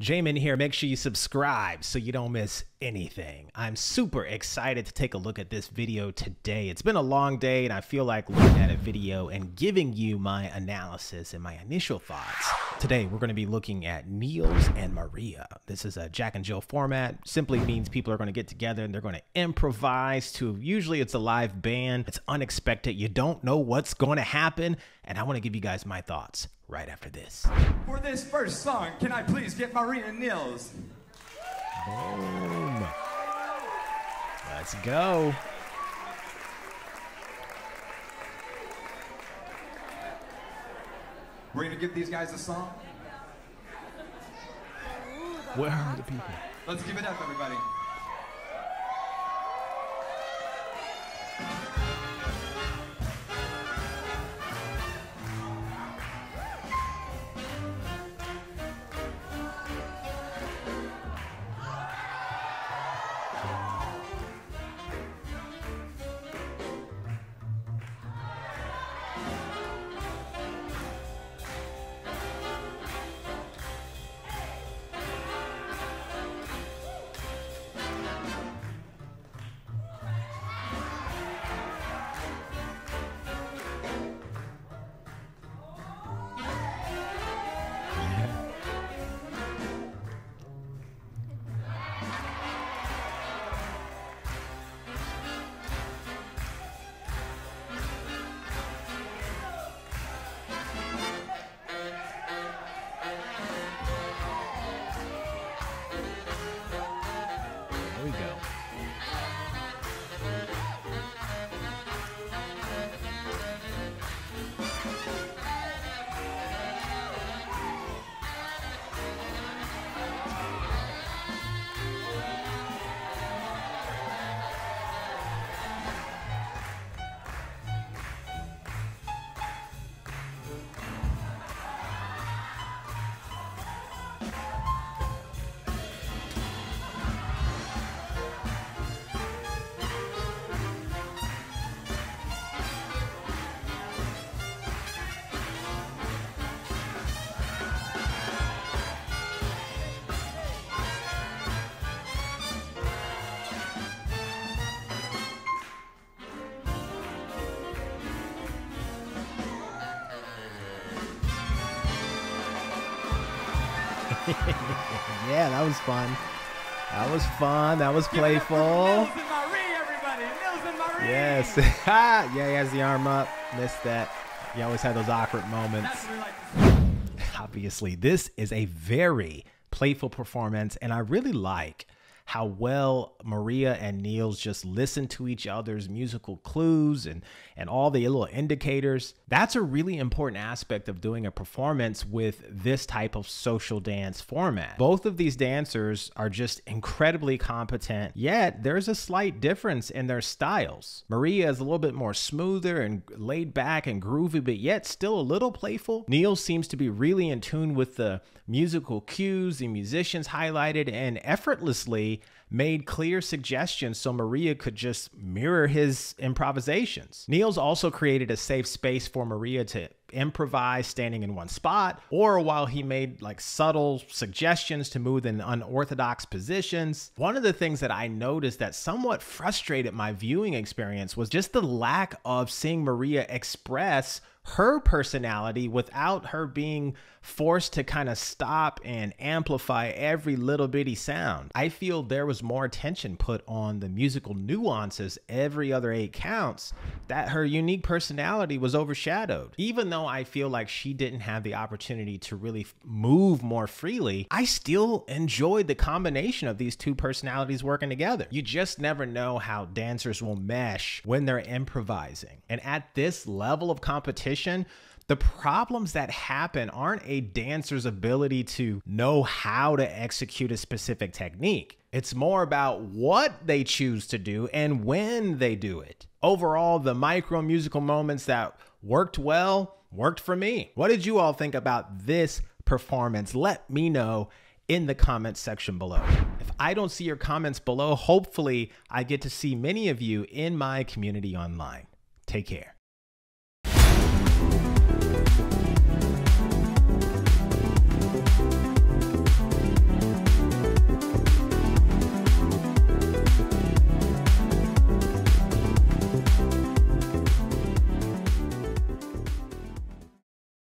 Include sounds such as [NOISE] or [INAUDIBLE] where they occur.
Jamin here. Make sure you subscribe so you don't miss anything. I'm super excited to take a look at this video today. It's been a long day and I feel like looking at a video and giving you my analysis and my initial thoughts. Today, we're going to be looking at Nils and Maria. This is a Jack and Jill format. Simply means people are going to get together and they're going to improvise to, usually it's a live band. It's unexpected. You don't know what's going to happen. And I want to give you guys my thoughts right after this. For this first song, can I please get Maria and Nils? Boom. Let's go. We're gonna give these guys a song. Where are the people? Let's give it up, everybody. [LAUGHS] yeah, that was fun. That was fun. That was playful. Nils and Marie, everybody. Nils and Marie. Yes. [LAUGHS] yeah, he has the arm up. Missed that. You always had those awkward moments. That's what we like. Obviously, this is a very playful performance, and I really like how well Maria and Nils just listen to each other's musical clues and and all the little indicators. That's a really important aspect of doing a performance with this type of social dance format. Both of these dancers are just incredibly competent, yet there's a slight difference in their styles. Maria is a little bit more smoother and laid back and groovy, but yet still a little playful. Nils seems to be really in tune with the musical cues the musicians highlighted and effortlessly made clear suggestions so Maria could just mirror his improvisations. Nils also created a safe space for Maria to improvise standing in one spot, or while he made like subtle suggestions to move in unorthodox positions. One of the things that I noticed that somewhat frustrated my viewing experience was just the lack of seeing Maria express her personality without her being forced to kind of stop and amplify every little bitty sound. I feel there was more attention put on the musical nuances every other eight counts that her unique personality was overshadowed. Even though I feel like she didn't have the opportunity to really move more freely, I still enjoyed the combination of these two personalities working together. You just never know how dancers will mesh when they're improvising. And at this level of competition, the problems that happen aren't a dancer's ability to know how to execute a specific technique. It's more about what they choose to do and when they do it. Overall, the micro musical moments that worked well worked for me. What did you all think about this performance? Let me know in the comments section below. If I don't see your comments below, hopefully I get to see many of you in my community online. Take care. Thank you.